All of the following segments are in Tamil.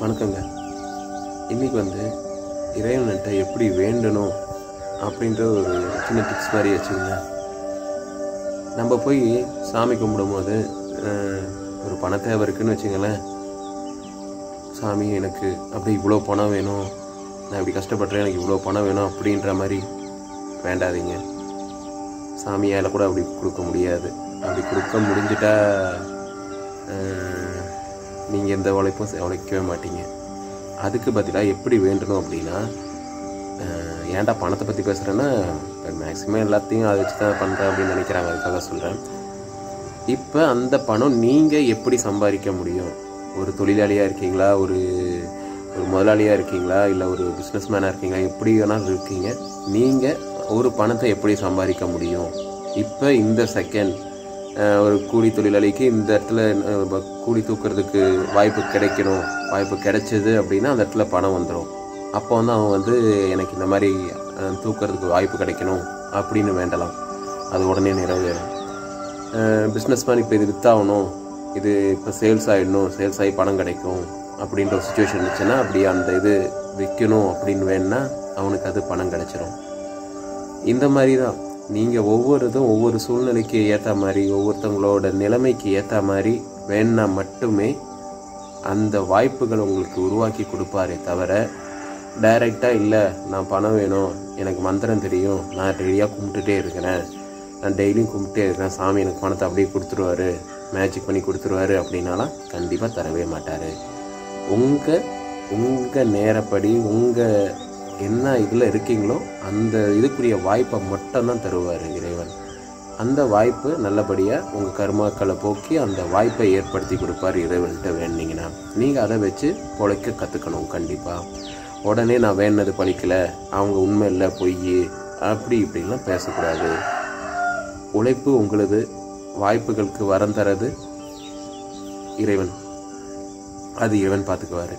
வணக்கங்க. இன்னைக்கு வந்து இறைவன்கிட்ட எப்படி வேண்டணும் அப்படின்ற ஒரு சின்ன டிப்ஸ் மாதிரி வச்சுக்கோங்க. நம்ம போய் சாமி கும்பிடும்போது ஒரு பண தேவை இருக்குன்னு வச்சுங்களேன் சாமி எனக்கு அப்படி இவ்வளோ பணம் வேணும். நான் இப்படி கஷ்டப்படுறேன் எனக்கு இவ்வளோ பணம் வேணும் அப்படின்ற மாதிரி வேண்டாதீங்க. சாமியால் கூட அப்படி கொடுக்க முடியாது. அப்படி கொடுக்க முடிஞ்சிட்டா நீங்கள் எந்த உழைப்பும் உழைக்கவே மாட்டீங்க. அதுக்கு பதிலாக எப்படி வேண்டணும் அப்படின்னா ஏன்டா பணத்தை பற்றி பேசுகிறேன்னா மேக்ஸிமம் எல்லாத்தையும் அதை வச்சு தான் பண்ணுறேன் அப்படின்னு நினைக்கிறாங்க. அதுக்காக சொல்கிறேன் இப்போ அந்த பணம் நீங்கள் எப்படி சம்பாதிக்க முடியும்? ஒரு தொழிலாளியாக இருக்கீங்களா? ஒரு ஒரு முதலாளியாக இருக்கீங்களா? இல்லை ஒரு பிஸ்னஸ் மேனாக இருக்கீங்களா? எப்படி வேணாலும் இருக்கீங்க. நீங்கள் ஒரு பணத்தை எப்படி சம்பாதிக்க முடியும்? இப்போ இந்த செகண்ட் ஒரு கூலி தொழிலாளிக்கு இந்த இடத்துல கூலி தூக்குறதுக்கு வாய்ப்பு கிடைக்கணும் வாய்ப்பு கிடைச்சது அப்படின்னா அந்த இடத்துல பணம் வந்துடும் அப்போ வந்து அவன் வந்து எனக்கு இந்த மாதிரி தூக்குறதுக்கு வாய்ப்பு கிடைக்கணும் அப்படின்னு வேண்டலாம். அது உடனே நிறைவேறும். பிஸ்னஸ் மேன் இப்போ இது வித்தாகணும் இது இப்போ சேல்ஸ் ஆகிடணும் சேல்ஸ் ஆகி பணம் கிடைக்கும் அப்படின்ற ஒரு சுச்சுவேஷன் இருந்துச்சுன்னா அப்படி அந்த இது விற்கணும் அப்படின்னு வேணுன்னா அவனுக்கு அது பணம் கிடைச்சிரும். இந்த மாதிரி தான். நீங்கள் ஒவ்வொரு இதும் ஒவ்வொரு சூழ்நிலைக்கு ஏற்ற மாதிரி ஒவ்வொருத்தவங்களோட நிலைமைக்கு ஏற்ற மாதிரி வேணா மட்டுமே அந்த வாய்ப்புகள் உங்களுக்கு உருவாக்கி கொடுப்பாரே தவிர டைரெக்டாக இல்லை நான் பணம் வேணும் எனக்கு மந்திரம் தெரியும் நான் ரெடியாக கும்பிட்டுட்டே இருக்கிறேன் நான் டெய்லியும் கும்பிட்டே இருக்கிறேன் சாமி எனக்கு பணத்தை அப்படியே கொடுத்துருவாரு மேஜிக் பண்ணி கொடுத்துருவாரு அப்படின்னாலாம் கண்டிப்பாக தரவே மாட்டார். உங்கள் உங்கள் நேரப்படி உங்கள் என்ன இதில் இருக்கீங்களோ அந்த இதுக்குரிய வாய்ப்பை மட்டும்தான் தருவார் இறைவன். அந்த வாய்ப்பு நல்லபடியாக உங்கள் கர்மாக்களை போக்கி அந்த வாய்ப்பை ஏற்படுத்தி கொடுப்பார் இறைவன்கிட்ட வேணுனீங்கன்னா நீங்கள் அதை வச்சு பொழைக்க கற்றுக்கணும் கண்டிப்பாக உடனே நான் வேணுனது பழிக்கலை அவங்க உண்மை இல்லை பொய் அப்படி இப்படிலாம் பேசக்கூடாது. உழைப்பு உங்களது வாய்ப்புகளுக்கு வரம் தரது இறைவன். அது இறைவன் பார்த்துக்குவாரு.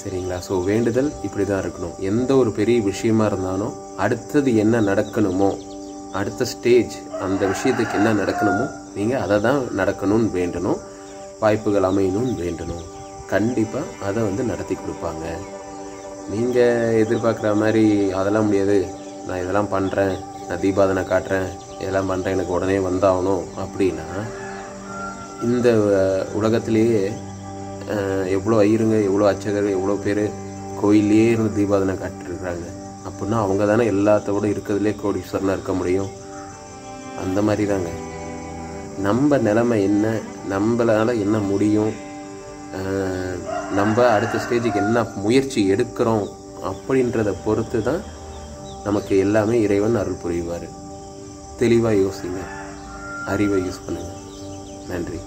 சரிங்களா? ஸோ வேண்டுதல் இப்படி தான் இருக்கணும். எந்த ஒரு பெரிய விஷயமா இருந்தாலும் அடுத்தது என்ன நடக்கணுமோ அடுத்த ஸ்டேஜ் அந்த விஷயத்துக்கு என்ன நடக்கணுமோ நீங்கள் அதை தான் நடக்கணும்னு வேண்டணும். வாய்ப்புகள் அமையணும்னு வேண்டணும். கண்டிப்பாக அதை வந்து நடத்தி கொடுப்பாங்க. நீங்கள் எதிர்பார்க்குற மாதிரி அதெல்லாம் முடியாது. நான் இதெல்லாம் பண்ணுறேன் நான் தீபாதனை காட்டுறேன் இதெல்லாம் பண்ணுறேன் எனக்கு உடனே வந்தாகணும் அப்படின்னா இந்த உலகத்திலேயே எவ்வளோ ஐயருங்க எவ்வளோ அர்ச்சகர் எவ்வளோ பேர் கோயிலே இருந்து தீபாதனை காட்டிருக்கிறாங்க அப்படின்னா அவங்க தானே எல்லாத்தோட இருக்கிறதுலே கோடீஸ்வரனாக இருக்க முடியும். அந்த மாதிரி தாங்க நம்ம நிலைமை என்ன நம்மளால் என்ன முடியும் நம்ம அடுத்த ஸ்டேஜுக்கு என்ன முயற்சி எடுக்கிறோம் அப்படின்றத பொறுத்து தான் நமக்கு எல்லாமே இறைவன் அருள் புரிவார். தெளிவாக யோசிங்க. அறிவை யூஸ் பண்ணுங்கள் நன்றி.